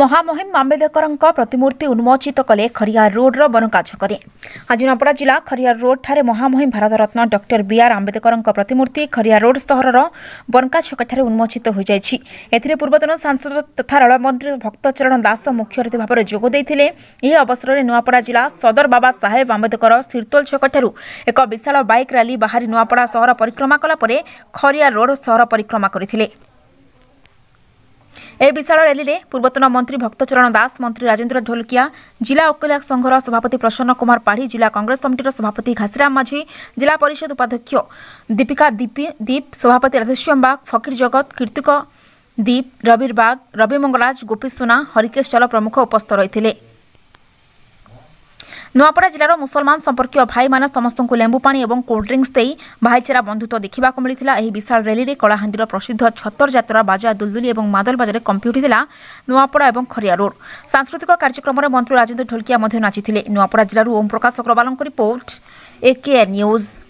ମହାମହିମ ଆମ୍ବେଦକରଙ୍କ ପ୍ରତିମୂର୍ତ୍ତି ଉନ୍ମୋଚିତ କଲେ ଖରିଆର ରୋଡ୍ର ବନକାଛକରେ ଆଜି ନୂଆପଡ଼ା ଜିଲ୍ଲା ଖରିଆର ରୋଡ୍ଠାରେ ମହାମହିମ ଭାରତରତ୍ନ ଡକ୍ଟର ବିଆର୍ ଆମ୍ବେଦକରଙ୍କ ପ୍ରତିମୂର୍ତ୍ତି ଖରିଆର ରୋଡ୍ ସହରର ବନକାଛକଠାରେ ଉନ୍ମୋଚିତ ହୋଇଯାଇଛି ଏଥିରେ ପୂର୍ବତନ ସାଂସଦ ତଥା ରେଳମନ୍ତ୍ରୀ ଭକ୍ତଚରଣ ଦାସ ମୁଖ୍ୟ ଅତିଥି ଭାବରେ ଯୋଗ ଦେଇଥିଲେ ଏହି ଅବସରରେ ନୂଆପଡ଼ା ଜିଲ୍ଲା ସଦର ବାବା ସାହେବ ଆମ୍ବେଦକର ସିର୍ତୋଲ ଛକଠାରୁ ଏକ ବିଶାଳ ବାଇକ୍ ରାଲି ବାହାରି ନୂଆପଡ଼ା ସହର ପରିକ୍ରମା କଲା ପରେ ଖରିଆର ରୋଡ୍ ସହର ପରିକ୍ରମା କରିଥିଲେ এই বিশাল র্যালিরে পূর্বতন মন্ত্রী ভক্তচরণ দাস মন্ত্রী রাজেন্দ্র ঢোলকিয়া জেলা ওকিলাক সংঘর সভাপতি প্রসন্ন কুমার পাড়ি জেলা কংগ্রেস কমিটির সভাপতি ঘাসিরাম মাঝি জেলা পরিষদ উপাধ্যক্ষ দীপিকা দীপি দীপ সভাপতি রাধেশ্যাম বাগ ফকির জগৎ কীর্তিক দীপ রবির বাগ রবি মঙ্গলাজ গোপী সুনা হরিকেশ চল প্রমুখ উপস্থিত রয়েছে नुआपड़ा जिलार मुसलमान संपर्क भाई मैंने समस्त लेंबू पा और कोल्ड ड्रिंक्स दे भाईचेरा बंधुत्व देखा मिलता विशाल रैली कलाहांदी प्रसिद्ध छतर जतरा बाजा दुलदुली और मादल बाजार कंपी उठी नुआपड़ा और खरिया रोड सांस्कृतिक कार्यक्रम में मंत्री राजेन्द्र ढोलकिया नाचि Nuapada जिलूर Om Prakash Agrawal report AK news